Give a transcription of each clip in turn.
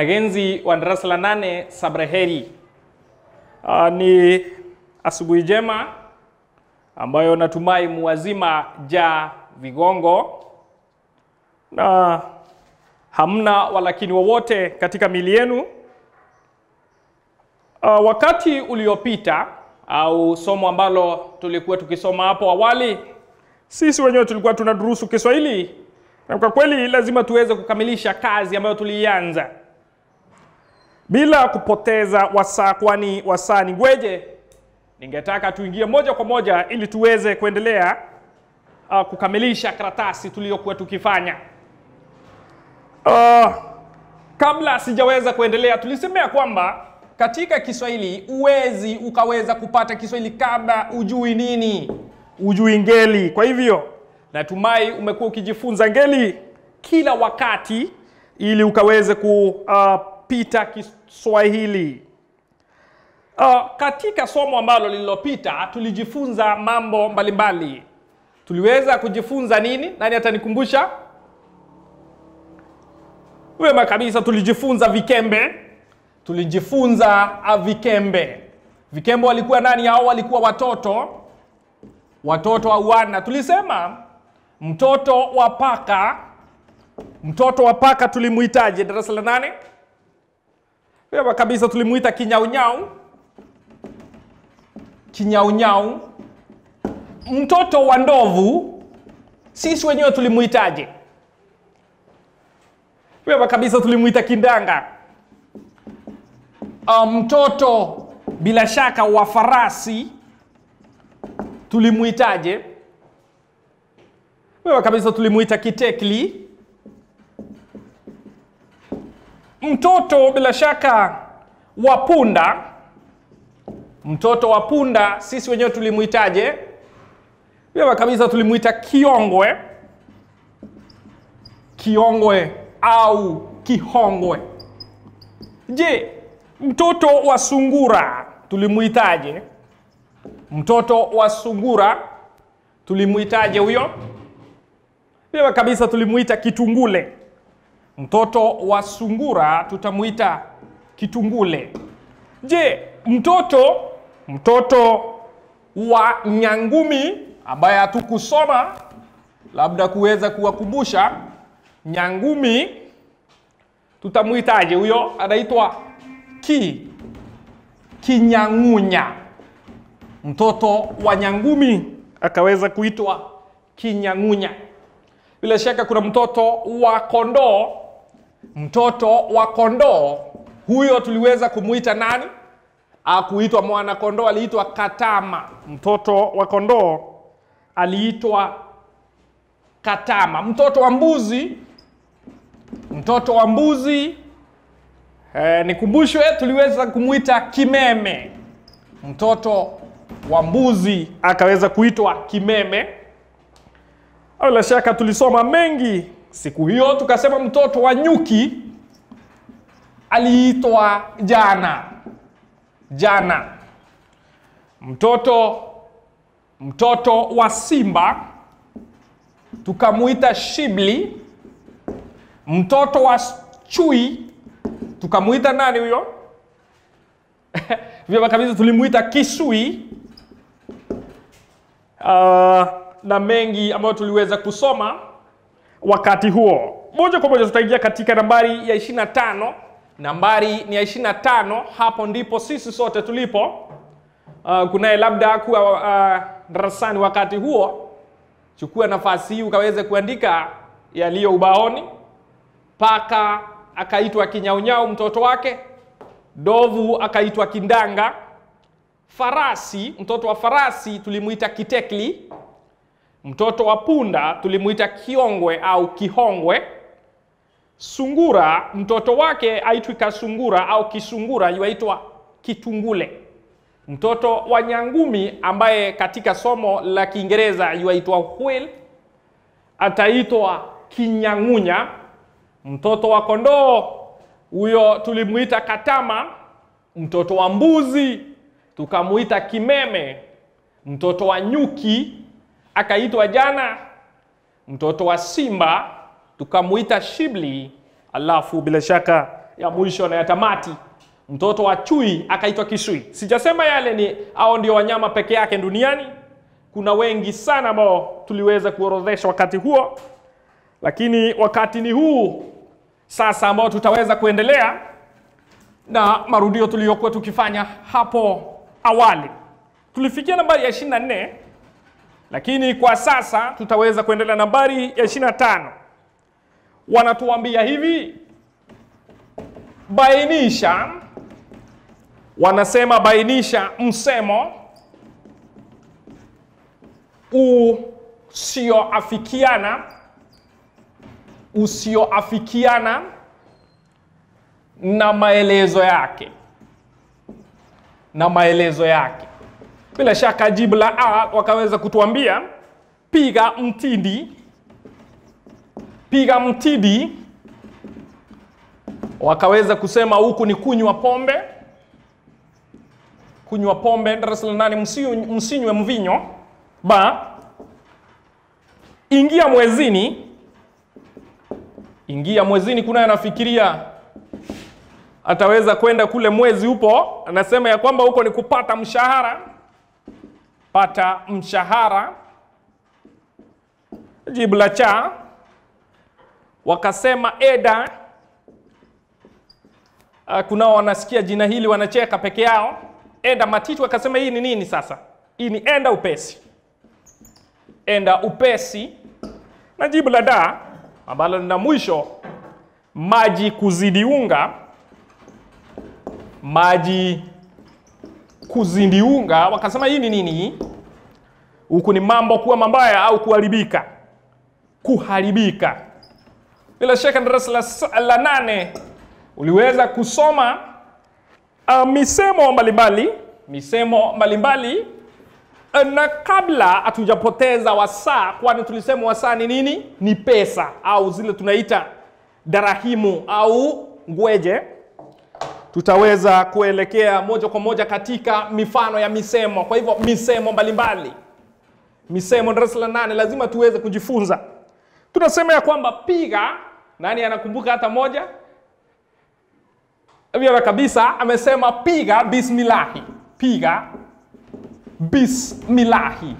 Wanagenzi wa darasa la nane sabraheri. Uh, ni asubuhi njema ambayo natumai muwazima ja vigongo na hamna walakini wowote katika mili yenu. Uh, wakati uliopita au somo ambalo tulikuwa tukisoma hapo awali, sisi wenyewe tulikuwa tunadurusu Kiswahili na kwa kweli lazima tuweze kukamilisha kazi ambayo tuliianza bila kupoteza wasaa, kwani wasaa ni ngweje. Ningetaka tuingie moja kwa moja ili tuweze kuendelea uh, kukamilisha karatasi tuliyokuwa tukifanya. Uh, kabla sijaweza kuendelea, tulisemea kwamba katika Kiswahili uwezi ukaweza kupata Kiswahili kabla ujui nini, ujui ngeli. Kwa hivyo natumai umekuwa ukijifunza ngeli kila wakati ili ukaweze ku uh, Kiswahili. Uh, katika somo ambalo lililopita tulijifunza mambo mbalimbali mbali. Tuliweza kujifunza nini? Nani atanikumbusha? Wema kabisa, tulijifunza vikembe. Tulijifunza vikembe. Vikembe walikuwa nani? Hao walikuwa watoto, watoto wa wana. Tulisema mtoto wa paka, mtoto wa paka tulimuitaje darasa la nane? Wema kabisa, tulimuita kinyaunyau, kinyaunyau. Mtoto wa ndovu sisi wenyewe tulimuitaje? Wema kabisa, tulimuita kindanga. Mtoto bila shaka wa farasi tulimuitaje? Wewe kabisa tulimuita kitekli. Mtoto bila shaka wa punda, mtoto wa punda sisi wenyewe tulimuitaje? Wewe kabisa tulimuita kiongwe, kiongwe au kihongwe. Je, mtoto wa sungura tulimuitaje? Mtoto wa sungura tulimuitaje huyo? Vyema kabisa, tulimuita kitungule. Mtoto wa sungura tutamuita kitungule. Je, mtoto mtoto wa nyangumi ambaye hatukusoma, labda kuweza kuwakumbusha, nyangumi tutamuitaje huyo? Anaitwa ki kinyang'unya. Mtoto wa nyangumi akaweza kuitwa kinyang'unya. Bila shaka kuna mtoto wa kondoo. Mtoto wa kondoo huyo tuliweza kumuita nani? Akuitwa mwana kondoo, aliitwa katama. Mtoto wa kondoo aliitwa katama. Mtoto wa mbuzi, mtoto wa mbuzi e, nikumbushwe tuliweza kumwita kimeme. Mtoto wa mbuzi akaweza kuitwa kimeme. Bila shaka tulisoma mengi siku hiyo, tukasema mtoto wa nyuki aliitwa jana jana. Mtoto mtoto wa simba tukamuita shibli. Mtoto wa chui tukamuita nani huyo? Vyema kabisa, tulimuita kisui. Uh, na mengi ambayo tuliweza kusoma wakati huo. Moja kwa moja tutaingia katika nambari ya 25. Nambari ni ya 25, hapo ndipo sisi sote tulipo. Uh, kunaye labda kuwa uh, darasani wakati huo, chukua nafasi hii ukaweze kuandika yaliyo ubaoni. Paka akaitwa kinyaunyau mtoto wake, dovu akaitwa kindanga, farasi, mtoto wa farasi tulimuita kitekli, mtoto wa punda tulimuita kiongwe au kihongwe, sungura mtoto wake aitwi kasungura au kisungura, yuaitwa kitungule, mtoto wa nyangumi ambaye katika somo la Kiingereza yuaitwa whale ataitwa kinyang'unya. Mtoto wa kondoo huyo tulimuita katama, mtoto wa mbuzi tukamuita kimeme, mtoto wa nyuki akaitwa jana, mtoto wa simba tukamuita shibli, alafu bila shaka ya mwisho na ya tamati. Mtoto wa chui akaitwa Kishui. Sijasema yale ni hao ndio wanyama peke yake duniani. Kuna wengi sana ambao tuliweza kuorodhesha wakati huo, lakini wakati ni huu sasa ambao tutaweza kuendelea na marudio tuliyokuwa tukifanya hapo awali. Tulifikia nambari ya 24 lakini kwa sasa tutaweza kuendelea nambari ya 25. Wanatuambia hivi, bainisha, wanasema bainisha msemo usioafikiana usioafikiana na maelezo yake na maelezo yake. Bila shaka jibu la A wakaweza kutuambia piga mtindi, piga mtindi. Wakaweza kusema huku ni kunywa pombe, kunywa pombe. Darasa la msinywe mvinyo. Ba, ingia mwezini, ingia mwezini. Kunaye anafikiria ataweza kwenda kule mwezi upo, anasema ya kwamba huko ni kupata mshahara, pata mshahara. Jibu la cha wakasema eda. kuna kunao wanasikia jina hili wanacheka peke yao. Enda Matitu akasema hii ni nini sasa? Hii ni enda upesi, enda upesi. Na jibu la da ambalo lina mwisho maji kuzidi unga maji kuzidi unga, wakasema hii ni nini? Huku ni mambo kuwa mabaya au kuharibika, kuharibika. Bila shaka darasa la, la nane uliweza kusoma uh, misemo mbalimbali, misemo mbalimbali na kabla hatujapoteza wasaa, kwani tulisema wasaa ni nini? Ni pesa au zile tunaita darahimu au ngweje tutaweza kuelekea moja kwa moja katika mifano ya misemo. Kwa hivyo misemo mbalimbali, misemo darasa la nane lazima tuweze kujifunza. Tunasema ya kwamba piga, nani anakumbuka hata moja? Vyema kabisa, amesema piga bismillahi, piga bismillahi.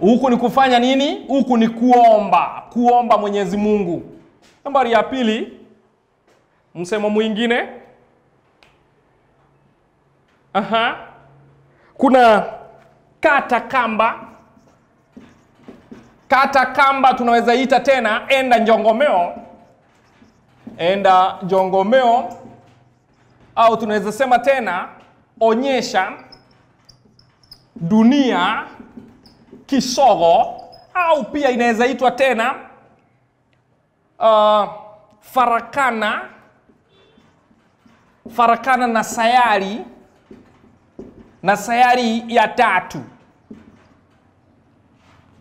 Huku ni kufanya nini? Huku ni kuomba, kuomba Mwenyezi Mungu. Nambari ya pili, msemo mwingine Aha. Kuna kata kamba. Kata kamba tunaweza ita tena enda njongomeo, enda njongomeo, au tunaweza sema tena onyesha dunia kisogo, au pia inaweza itwa tena uh, farakana, farakana na sayari na sayari ya tatu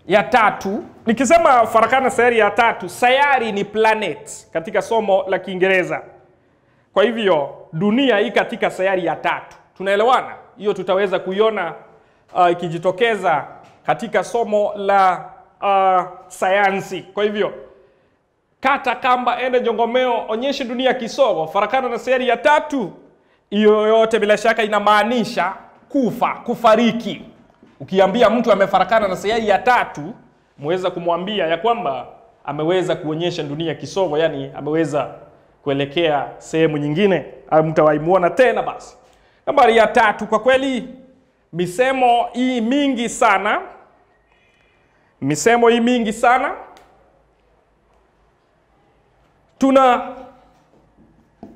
ya tatu. Nikisema farakana sayari ya tatu, sayari ni planet katika somo la Kiingereza. Kwa hivyo dunia hii katika sayari ya tatu, tunaelewana? Hiyo tutaweza kuiona uh, ikijitokeza katika somo la uh, sayansi. Kwa hivyo kata kamba, ende jongomeo, onyeshe dunia kisogo, farakana na sayari ya tatu. Hiyo yote bila shaka inamaanisha kufa, kufariki. Ukiambia mtu amefarakana na sayari ya tatu, muweza kumwambia ya kwamba ameweza kuonyesha dunia kisogo, yani ameweza kuelekea sehemu nyingine, mtawaimuona tena. Basi nambari ya tatu, kwa kweli misemo hii mingi sana, misemo hii mingi sana tuna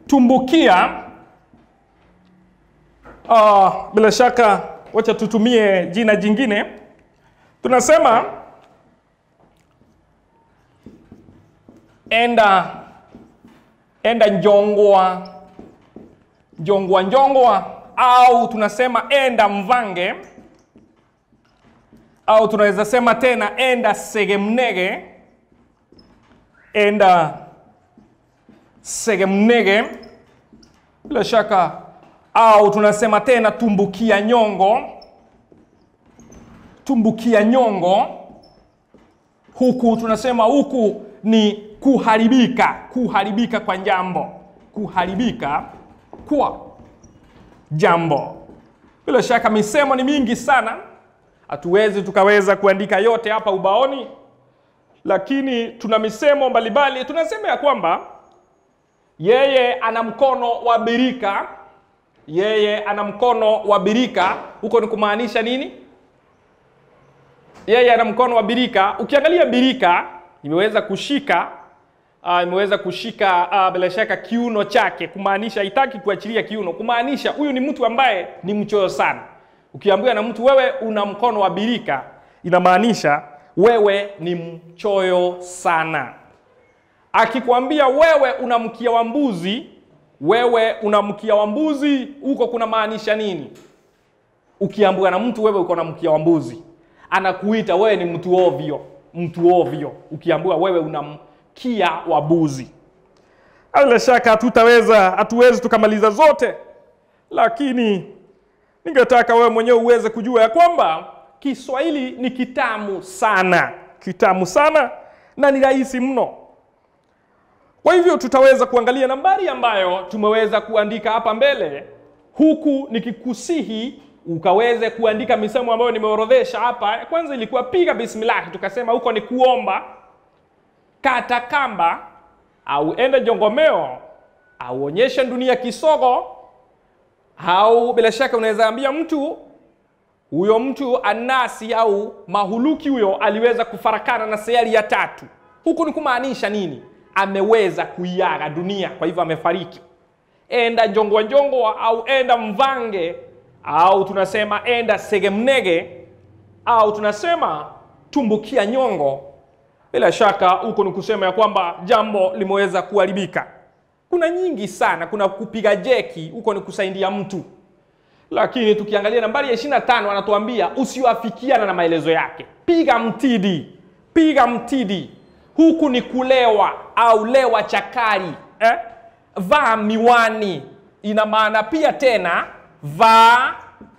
tumbukia Uh, bila shaka wacha tutumie jina jingine. Tunasema enda enda njongwa. Njongwa njongwa, au tunasema enda mvange, au tunaweza sema tena enda segemnege, enda segemnege, bila shaka au tunasema tena tumbukia nyongo, tumbukia nyongo. Huku tunasema huku ni kuharibika, kuharibika kwa jambo, kuharibika kwa jambo. Bila shaka misemo ni mingi sana, hatuwezi tukaweza kuandika yote hapa ubaoni, lakini tuna misemo mbalimbali. Tunasema ya kwamba yeye ana mkono wa birika, yeye ana mkono wa birika. Huko ni kumaanisha nini? Yeye ana mkono wa birika. Ukiangalia birika imeweza kushika uh, imeweza kushika uh, bila shaka kiuno chake, kumaanisha haitaki kuachilia kiuno, kumaanisha huyu ni mtu ambaye ni mchoyo sana. Ukiambiwa na mtu wewe una mkono wa birika, inamaanisha wewe ni mchoyo sana. Akikwambia wewe una mkia wa mbuzi, wewe una mkia wa mbuzi, huko kuna maanisha nini? ukiambua na mtu wewe uko na mkia wa mbuzi, anakuita wewe ni mtu ovyo, mtu ovyo. Ukiambiwa wewe una mkia wa buzi. bila shaka hatutaweza, hatuwezi tukamaliza zote, lakini ningetaka wewe mwenyewe uweze kujua ya kwamba Kiswahili ni kitamu sana, kitamu sana na ni rahisi mno. Kwa hivyo tutaweza kuangalia nambari ambayo tumeweza kuandika hapa mbele, huku nikikusihi ukaweze kuandika misemo ambayo nimeorodhesha hapa. Kwanza ilikuwa piga bismillah, tukasema huko ni kuomba, kata kamba au enda jongomeo au onyesha dunia kisogo, au bila shaka unaweza ambia mtu huyo mtu anasi au mahuluki huyo aliweza kufarakana na sayari ya tatu. Huku ni kumaanisha nini? Ameweza kuiaga dunia, kwa hivyo amefariki. Enda njongwa njongwa au enda mvange au tunasema enda segemnege au tunasema tumbukia nyongo. Bila shaka huko ni kusema ya kwamba jambo limeweza kuharibika. Kuna nyingi sana, kuna kupiga jeki, huko ni kusaidia mtu lakini tukiangalia nambari ya 25 anatuambia usiwafikiana na maelezo yake, piga mtidi, piga mtidi. Huku ni kulewa au lewa chakari eh? Vaa miwani, ina maana pia tena vaa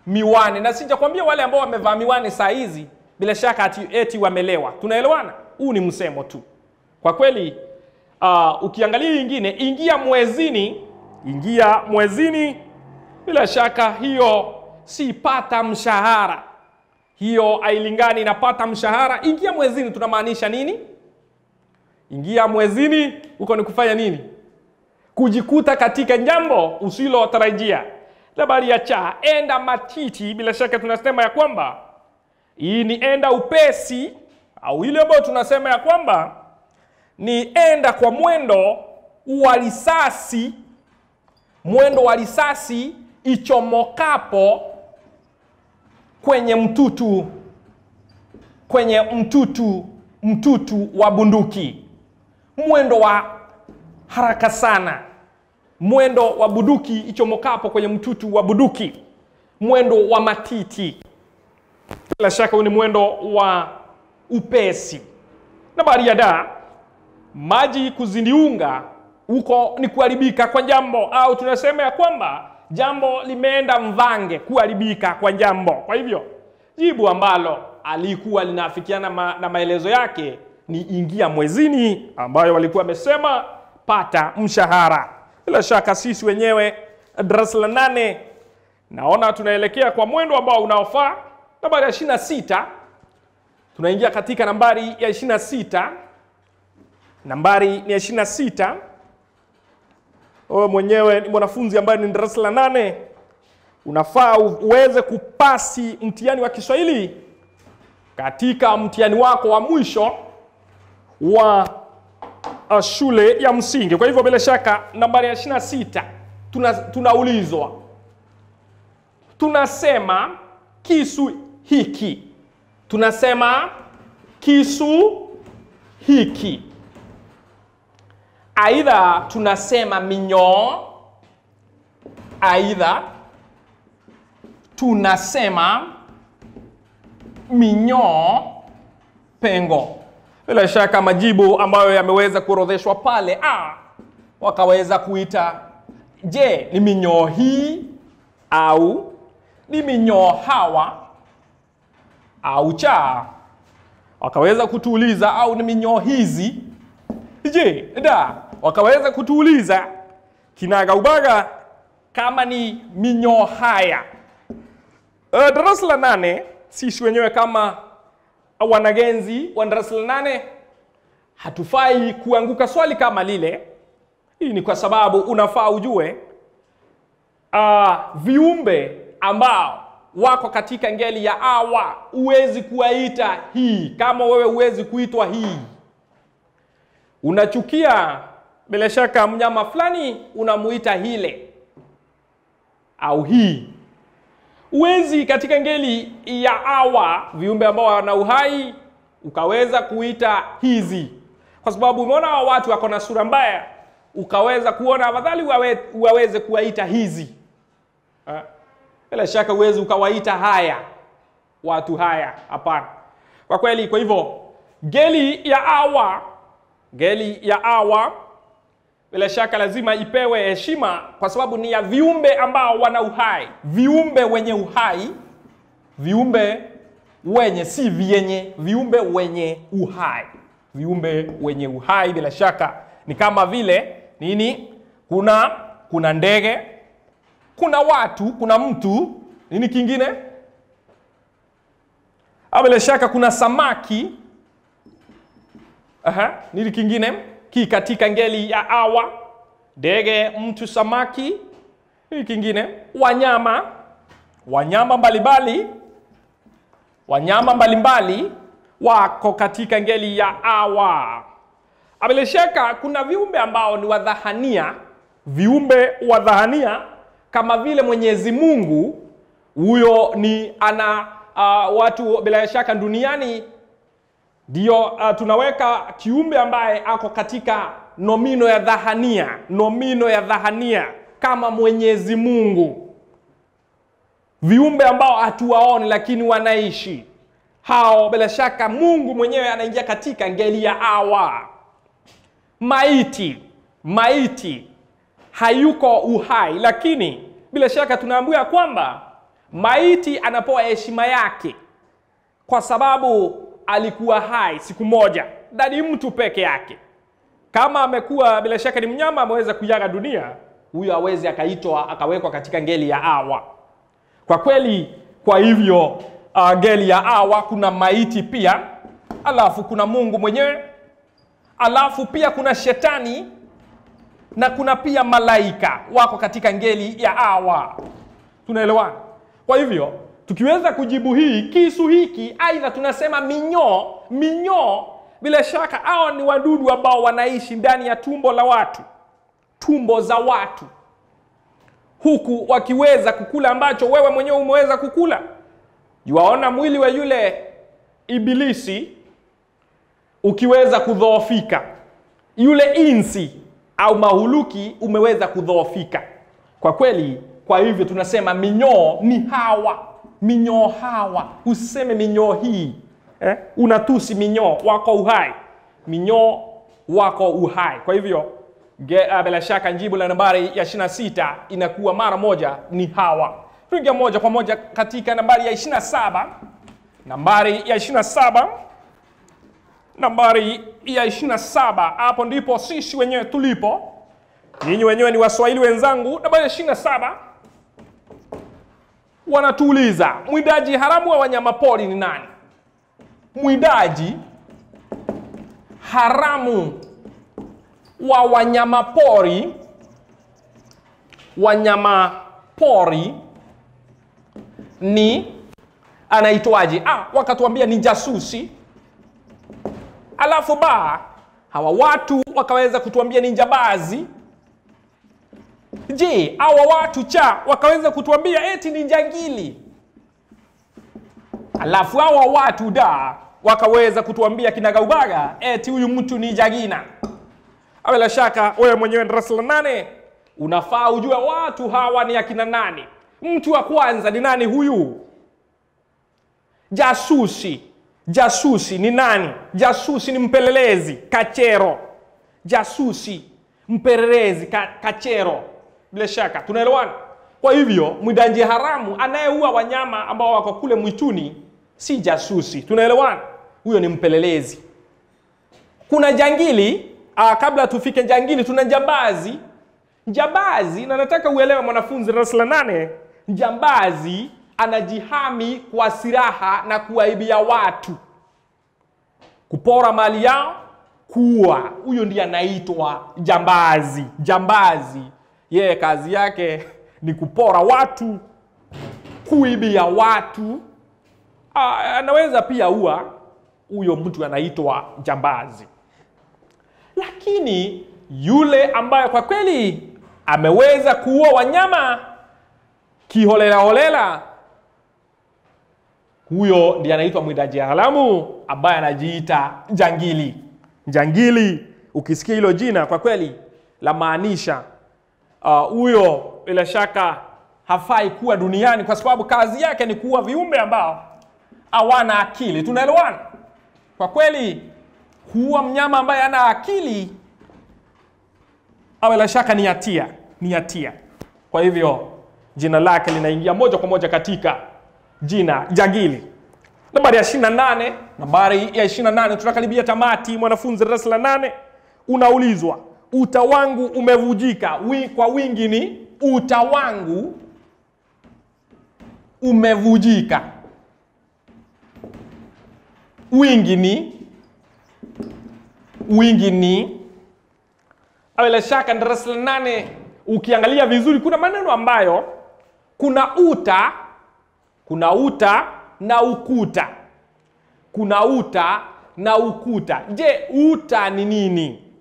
miwani, na sijakwambia wale ambao wamevaa miwani saa hizi bila shaka ati, eti wamelewa. Tunaelewana? Huu ni msemo tu kwa kweli. Uh, ukiangalia ingine, ingia mwezini, ingia mwezini bila shaka hiyo sipata mshahara, hiyo ailingani inapata mshahara. Ingia mwezini tunamaanisha nini? Ingia mwezini huko ni kufanya nini? Kujikuta katika jambo usilotarajia. labari ya cha enda matiti, bila shaka tunasema ya kwamba hii ni enda upesi, au ile ambayo tunasema ya kwamba ni enda kwa mwendo wa risasi, mwendo wa risasi ichomokapo kwenye mtutu kwenye mtutu mtutu wa bunduki, mwendo wa haraka sana, mwendo wa buduki ichomokapo kwenye mtutu wa buduki, mwendo wa matiti. Bila shaka huu ni mwendo wa upesi. Na bahari ya da, maji kuzindiunga, huko ni kuharibika kwa jambo, au tunasema ya kwamba jambo limeenda mvange, kuharibika kwa jambo. Kwa hivyo jibu ambalo alikuwa linaafikiana ma, na maelezo yake ni ingia mwezini, ambayo walikuwa wamesema pata mshahara. Bila shaka sisi wenyewe darasa la nane naona tunaelekea kwa mwendo ambao unaofaa. Nambari ya ishirini na sita tunaingia katika nambari ya ishirini na sita nambari ni ya ishirini na sita wewe mwenyewe ni mwanafunzi ambaye ni darasa la nane, unafaa uweze kupasi mtihani wa Kiswahili katika mtihani wako wa mwisho wa uh, shule ya msingi. Kwa hivyo bila shaka nambari ya 26 tuna, tunaulizwa tunasema kisu hiki, tunasema kisu hiki Aidha tunasema minyoo, aidha tunasema minyoo pengo. Bila shaka majibu ambayo yameweza kuorodheshwa pale, ah, wakaweza kuita, je, ni minyoo hii au ni minyoo hawa au cha, wakaweza kutuuliza au ni minyoo hizi Je, da wakaweza kutuuliza kinaga ubaga kama ni minyoo haya. Uh, darasa la nane sisi wenyewe kama wanagenzi wa darasa la nane hatufai kuanguka swali kama lile. Hii ni kwa sababu unafaa ujue uh, viumbe ambao wako katika ngeli ya awa huwezi kuwaita hii kama wewe huwezi kuitwa hii. Unachukia bila shaka mnyama fulani unamuita hile au hii. Huwezi katika ngeli ya awa viumbe ambao wana uhai ukaweza kuita hizi, kwa sababu umeona wa watu wako na sura mbaya, ukaweza kuona afadhali wawe, waweze kuwaita hizi? Bila shaka uwezi ukawaita haya watu haya, hapana. Kwa kweli, kwa hivyo ngeli ya awa, ngeli ya awa bila shaka lazima ipewe heshima kwa sababu ni ya viumbe ambao wana uhai, viumbe wenye uhai, viumbe wenye si vyenye, viumbe wenye uhai, viumbe wenye uhai. Bila shaka ni kama vile nini? Kuna kuna ndege, kuna watu, kuna mtu, nini kingine? Bila shaka kuna samaki. Aha, nini kingine? Ki katika ngeli ya awa, ndege, mtu, samaki. Hii kingine wanyama, wanyama mbalimbali, wanyama mbalimbali wako katika ngeli ya awa. Bila shaka kuna viumbe ambao ni wadhahania, viumbe wadhahania kama vile Mwenyezi Mungu. Huyo ni ana uh, watu bila shaka duniani ndio uh, tunaweka kiumbe ambaye ako katika nomino ya dhahania, nomino ya dhahania kama Mwenyezi Mungu. Viumbe ambao hatuwaoni lakini wanaishi, hao bila shaka Mungu mwenyewe anaingia katika ngeli ya awa. Maiti, maiti hayuko uhai, lakini bila shaka tunaambiwa kwamba maiti anapewa heshima yake kwa sababu alikuwa hai siku moja na ni mtu peke yake. Kama amekuwa bila shaka ni mnyama ameweza kuyaga dunia, huyo aweze akaitwa akawekwa katika ngeli ya awa. Kwa kweli, kwa hivyo uh, ngeli ya awa kuna maiti pia, alafu kuna Mungu mwenyewe, alafu pia kuna shetani na kuna pia malaika wako katika ngeli ya awa. Tunaelewana? Kwa hivyo tukiweza kujibu hii kisu hiki, aidha tunasema minyoo. Minyoo bila shaka hao ni wadudu ambao wanaishi ndani ya tumbo la watu, tumbo za watu, huku wakiweza kukula ambacho wewe mwenyewe umeweza kukula. Yuwaona mwili wa yule ibilisi ukiweza kudhoofika, yule insi au mahuluki umeweza kudhoofika. Kwa kweli, kwa hivyo tunasema minyoo ni hawa minyoo hawa, useme minyoo hii eh? Unatusi minyoo wako uhai, minyoo wako uhai. Kwa hivyo bila shaka njibu la nambari ya 26 inakuwa mara moja ni hawa. Tuingia moja kwa moja katika nambari ya 27. Nambari ya 27, nambari ya 27, hapo ndipo sisi wenyewe tulipo. Ninyi wenyewe ni Waswahili wenzangu. Nambari ya 27 wanatuuliza mwindaji haramu wa wanyamapori ni nani? Mwindaji haramu wa wanyamapori, wanyamapori ni anaitwaje? Ah, wakatuambia ni jasusi. Alafu ba hawa watu wakaweza kutuambia ni njambazi. Je, awa watu cha wakaweza kutuambia eti ni njangili? Alafu hawa watu da wakaweza kutuambia kinagaubaga eti huyu mtu ni jagina. Bila shaka wewe mwenyewe darasa la nane unafaa ujue watu hawa ni akina nani. Mtu wa kwanza ni nani huyu? Jasusi. Jasusi ni nani? Jasusi ni mpelelezi, kachero. Jasusi, mpelelezi, ka, kachero. Bila shaka tunaelewana. Kwa hivyo mwindaji haramu anayeua wanyama ambao wako kule mwituni si jasusi, tunaelewana? Huyo ni mpelelezi. Kuna jangili aa, kabla tufike jangili, tuna jambazi. Jambazi, na nataka uelewe mwanafunzi darasa la nane, jambazi anajihami kwa silaha na kuwaibia watu, kupora mali yao, kuwa. Huyo ndiye anaitwa jambazi. Jambazi yeye kazi yake ni kupora watu, kuibia watu. Ah, anaweza pia ua, huyo mtu anaitwa jambazi. Lakini yule ambaye kwa kweli ameweza kuua wanyama kiholela holela, huyo ndiye anaitwa mwindaji haramu ambaye anajiita jangili. Jangili, ukisikia hilo jina kwa kweli la maanisha huyo uh, bila shaka hafai kuwa duniani kwa sababu kazi yake ni kuwa viumbe ambao hawana akili. Tunaelewana? Kwa kweli kuua mnyama ambaye ana akili au bila shaka ni hatia, ni hatia. Kwa hivyo jina lake linaingia moja kwa moja katika jina jagili Nambari ya 28, nambari ya 28, tunakaribia tamati. Mwanafunzi darasa la nane, unaulizwa uta wangu umevujika. Kwa wingi ni uta wangu umevujika. Wingi ni wingi ni bila shaka darasa la nane, ukiangalia vizuri, kuna maneno ambayo kuna uta, kuna uta na ukuta, kuna uta na ukuta. Je, uta ni nini?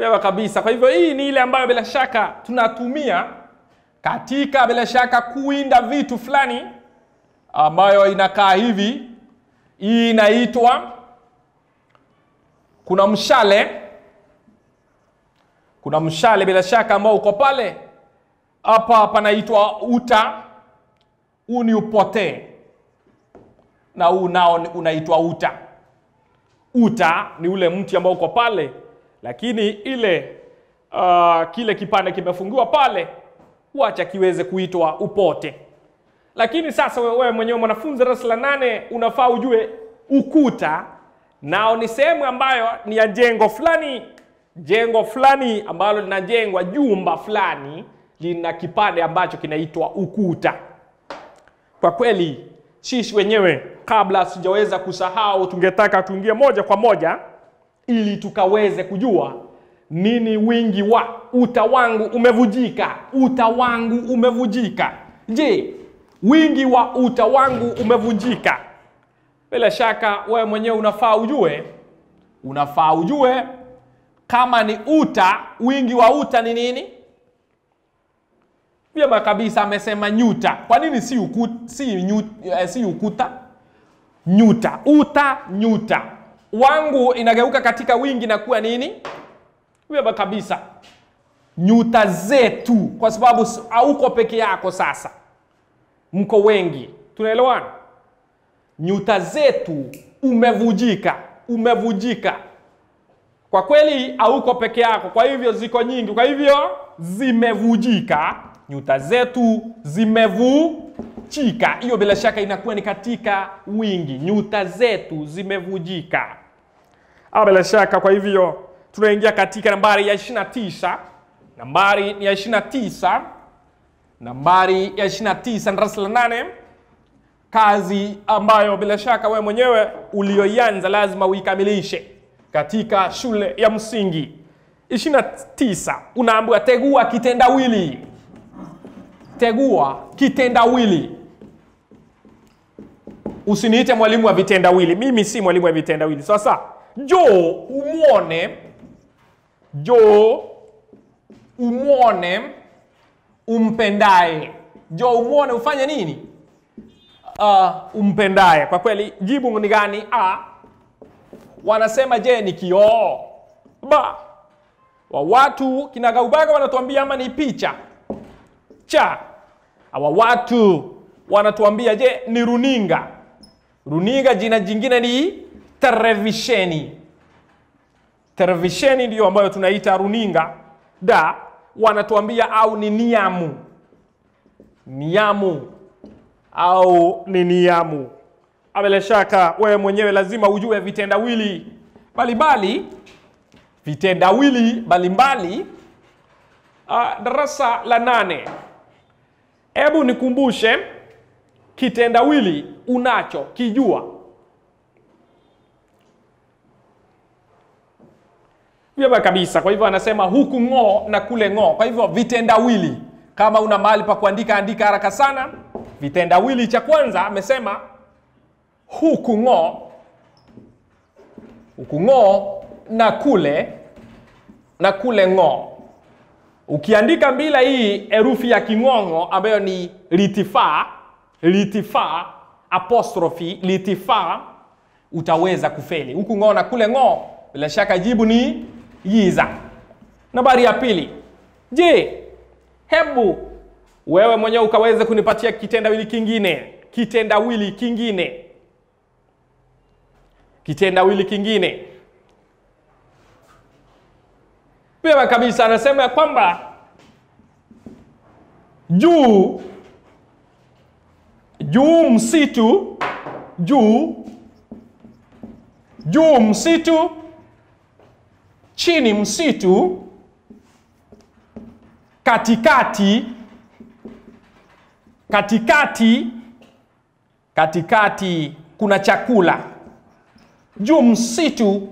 Wewe kabisa. Kwa hivyo hii ni ile ambayo bila shaka tunatumia katika bila shaka kuinda vitu fulani ambayo inakaa hivi. Hii inaitwa kuna mshale, kuna mshale bila shaka ambao uko pale hapa, panaitwa uta. Huu ni upotee na huu nao unaitwa uta. Uta ni ule mti ambao uko pale lakini ile uh, kile kipande kimefungiwa pale, wacha kiweze kuitwa upote. Lakini sasa wewe mwenyewe mwanafunzi darasa la nane unafaa ujue ukuta nao ni sehemu ambayo ni ya jengo fulani, jengo fulani ambalo linajengwa, jumba fulani lina kipande ambacho kinaitwa ukuta. Kwa kweli sisi wenyewe kabla sijaweza kusahau, tungetaka tuingie moja kwa moja ili tukaweze kujua nini wingi wa uta wangu umevujika. Uta wangu umevujika. Je, wingi wa uta wangu umevunjika? Bila shaka wewe mwenyewe unafaa ujue, unafaa ujue kama ni uta, wingi wa uta ni nini? Vyema kabisa, amesema nyuta. Kwa nini si ukuta, si, nyut, eh, si ukuta? Nyuta, uta, nyuta wangu inageuka katika wingi na kuwa nini? Vyema kabisa, nyuta zetu, kwa sababu hauko peke yako. Sasa mko wengi, tunaelewana? Nyuta zetu umevujika, umevujika. Kwa kweli hauko peke yako, kwa hivyo ziko nyingi, kwa hivyo zimevujika. Nyuta zetu zimevujika, hiyo bila shaka inakuwa ni katika wingi. Nyuta zetu zimevujika, au bila shaka. Kwa hivyo tunaingia katika nambari ya 29. Nambari ya 29, nambari ya 29, darasa la nane, kazi ambayo bila shaka wewe mwenyewe ulioianza lazima uikamilishe katika shule ya msingi. 29 unaambiwa tegua kitendawili. Tegua kitendawili. Usiniite mwalimu wa vitendawili, mimi si mwalimu wa vitendawili. Sasa jo umwone, jo umwone umpendae Jo umwone ufanye nini? Uh, umpendaye. Kwa kweli jibu ni gani? A, wanasema je ni kioo. Ba, wa watu kinagaubaga wanatuambia ama ni picha. Cha, hawa watu wanatuambia je ni runinga. Runinga jina jingine ni televisheni. Televisheni ndiyo ambayo tunaita runinga. Da, wanatuambia au ni niamu. Niamu au ni niamu. Bila shaka wewe mwenyewe lazima ujue vitendawili mbalimbali vitendawili mbalimbali uh, darasa la nane. Hebu nikumbushe kitendawili unacho kijua. Vyema kabisa. Kwa hivyo anasema huku ng'o na kule ng'o. Kwa hivyo vitendawili, kama una mahali pa kuandika, andika haraka sana. Vitendawili cha kwanza amesema huku ng'o, huku ng'o na kule na kule ng'o. Ukiandika bila hii herufi ya king'ong'o ambayo ni litifaa, litifaa apostrophe litifaa, utaweza kufeli. Huku ng'o na kule ng'o, bila shaka jibu ni yiza. Nambari ya pili, je, hebu wewe mwenyewe ukaweze kunipatia kitendawili kingine, kitendawili kingine, kitendawili kingine. Pema kabisa, anasema ya kwamba juu juu msitu juu juu msitu chini msitu katikati katikati katikati kuna chakula. Juu msitu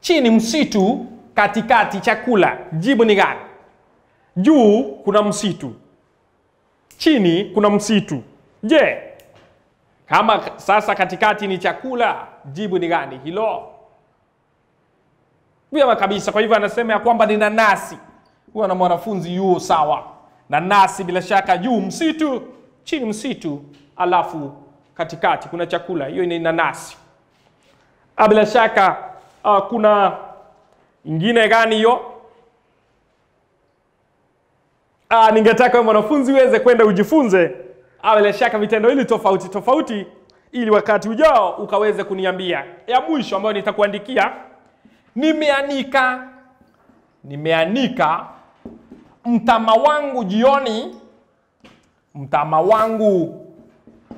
chini msitu katikati chakula. Jibu ni gani? Juu kuna msitu chini kuna msitu. Je kama sasa katikati ni chakula jibu ni gani? Hilo vyema kabisa. Kwa hivyo anasema ya kwamba ni nanasi huwa na mwanafunzi yuo sawa. Nanasi bila shaka juu msitu chini msitu alafu katikati kuna chakula. Hiyo ni nanasi Ah, bila shaka uh, kuna ingine gani hiyo? Ah, ningetaka wewe mwanafunzi uweze kwenda ujifunze. Ah, bila shaka vitendo hili tofauti tofauti ili wakati ujao ukaweze kuniambia. Ya mwisho ambayo nitakuandikia nimeanika. Nimeanika. Mtama wangu jioni. Mtama wangu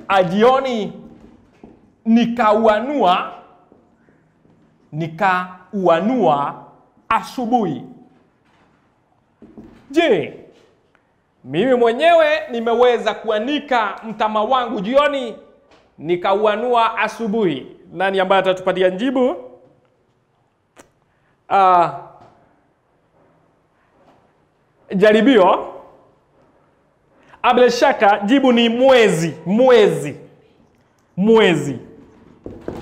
ajioni. Nikauanua. Nikauanua asubuhi. Je mimi mwenyewe nimeweza kuanika mtama wangu jioni? Nikauanua asubuhi. Nani ambaye atatupatia njibu uh, jaribio. Ah, bila shaka jibu ni mwezi mwezi mwezi.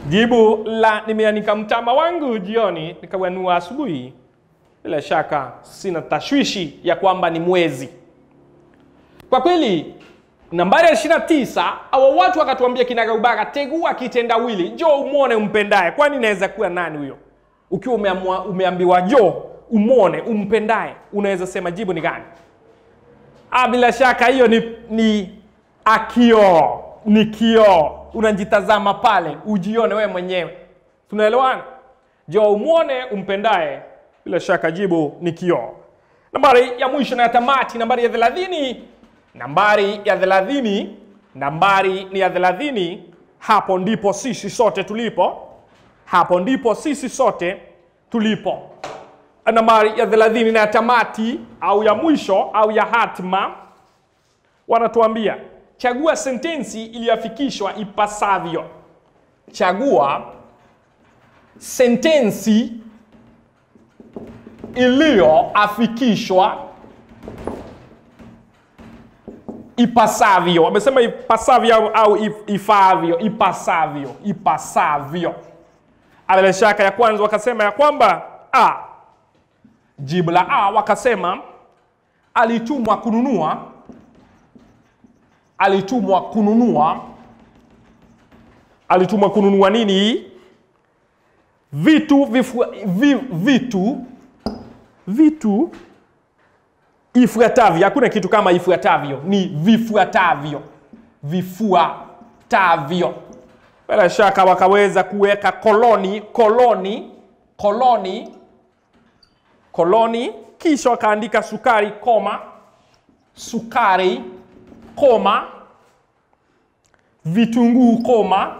Jibu la nimeanika mtama wangu jioni nikauanua asubuhi. Bila shaka sina tashwishi ya kwamba ni mwezi. Kwa kweli nambari ya 29 awa watu wakatuambia kinagaubaga tegua kitendawili jo umwone umpendaye. Kwani inaweza kuwa nani huyo ukiwa umeamua, umeambiwa jo umwone umpendae unaweza sema jibu ni gani? Ah, bila shaka hiyo ni, ni akio ni kioo unajitazama pale ujione wewe mwenyewe. Tunaelewana? Jo umwone umpendae bila shaka jibu ni kioo nambari ya mwisho na ya tamati nambari ya thelathini nambari ya thelathini nambari ni ya thelathini. Hapo ndipo sisi sote tulipo hapo ndipo sisi sote tulipo. Nambari ya thelathini na ya tamati au ya mwisho au ya hatma wanatuambia chagua sentensi iliyofikishwa ipasavyo. Chagua sentensi iliyoafikishwa ipasavyo. Wamesema ipasavyo au, ifaavyo, ipasavyo ipasavyo bila shaka ya kwanza wakasema ya kwamba a jibu la a wakasema alitumwa kununua alitumwa kununua. Alitumwa kununua nini? Vitu vifu, vi, vitu vitu ifuatavyo. Hakuna kitu kama ifuatavyo. Ni vifuatavyo. Vifuatavyo bila shaka wakaweza kuweka koloni koloni koloni koloni kisha wakaandika sukari koma sukari koma vitunguu koma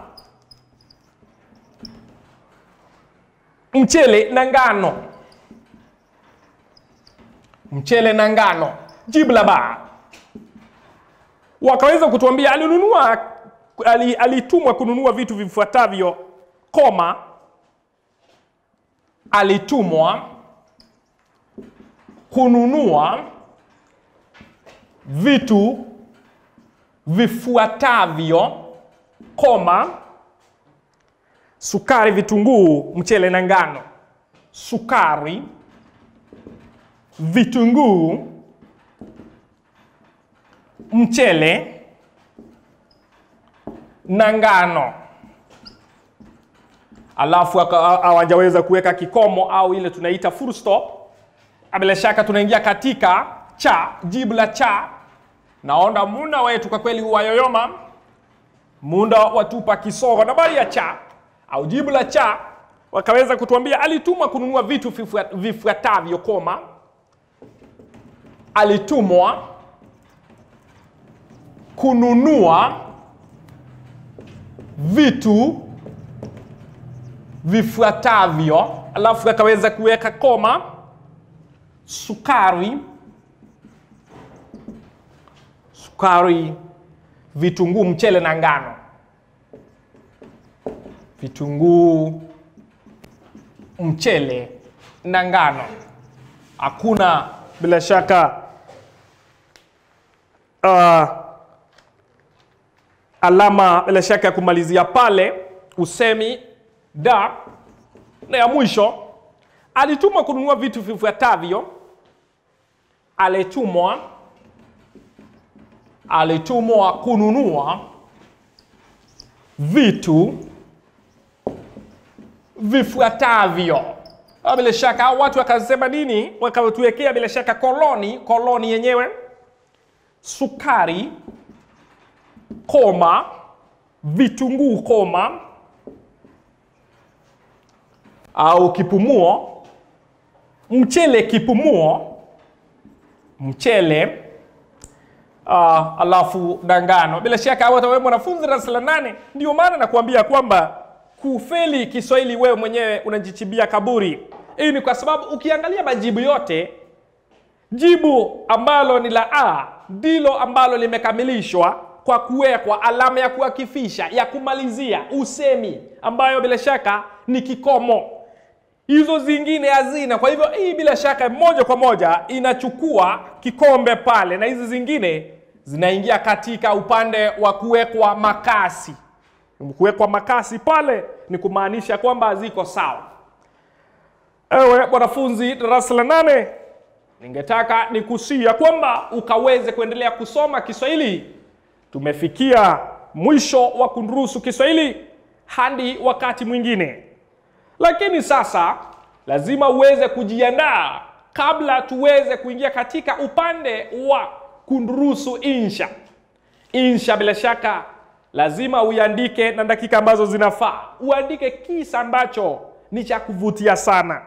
mchele na ngano mchele na ngano. Jibu la ba. Wakaweza kutuambia alinunua ali- alitumwa kununua vitu vifuatavyo, koma, alitumwa kununua vitu vifuatavyo, koma, sukari, vitunguu, mchele na ngano. Sukari, vitunguu, mchele na ngano. Alafu hawajaweza kuweka kikomo au ile tunaita full stop. Bila shaka tunaingia katika cha, jibu la cha. Naona muna wetu kwa kweli huwayoyoma muda watupa kisogo. Nambari ya cha au jibu la cha, wakaweza kutuambia alitumwa kununua vitu vifuatavyo, koma, alitumwa kununua vitu vifuatavyo, alafu akaweza kuweka koma, sukari, sukari, vitunguu, mchele na ngano. Vitunguu, mchele na ngano. Hakuna bila shaka uh, alama bila shaka ya kumalizia pale, usemi da na ya mwisho, alitumwa kununua vitu vifuatavyo. Alitumwa, alitumwa kununua vitu vifuatavyo. Ah, Bila shaka au watu wakasema nini? Wakatuwekea bila shaka koloni, koloni yenyewe sukari, koma, vitunguu, koma au kipumuo, mchele, kipumuo, mchele uh, alafu dangano. Bila shaka hata wewe mwanafunzi darasa la nane, ndio maana nakuambia kwamba kufeli Kiswahili wewe mwenyewe unajichibia kaburi. Hii ni kwa sababu ukiangalia majibu yote jibu ambalo ni la A ndilo ambalo limekamilishwa kwa kuwekwa alama ya kuakifisha ya kumalizia usemi, ambayo bila shaka ni kikomo. Hizo zingine hazina. Kwa hivyo hii bila shaka moja kwa moja inachukua kikombe pale, na hizi zingine zinaingia katika upande wa kuwekwa makasi. Kuwekwa makasi pale ni kumaanisha kwamba ziko sawa. Ewe mwanafunzi darasa la nane, ningetaka nikusia kwamba ukaweze kuendelea kusoma Kiswahili. Tumefikia mwisho wa Kundurusu Kiswahili hadi wakati mwingine, lakini sasa lazima uweze kujiandaa kabla tuweze kuingia katika upande wa Kundurusu insha. Insha bila shaka lazima uiandike na dakika ambazo zinafaa, uandike kisa ambacho ni cha kuvutia sana.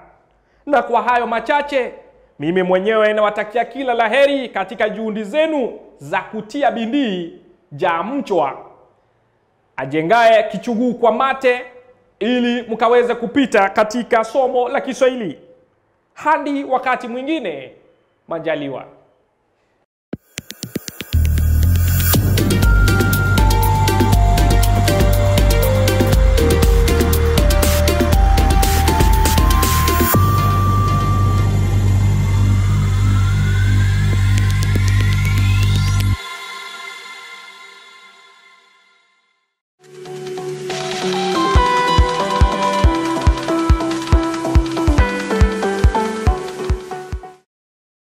Na kwa hayo machache, mimi mwenyewe nawatakia kila la heri katika juhudi zenu za kutia bidii ja mchwa ajengaye kichuguu kwa mate, ili mkaweze kupita katika somo la Kiswahili. Hadi wakati mwingine, majaliwa.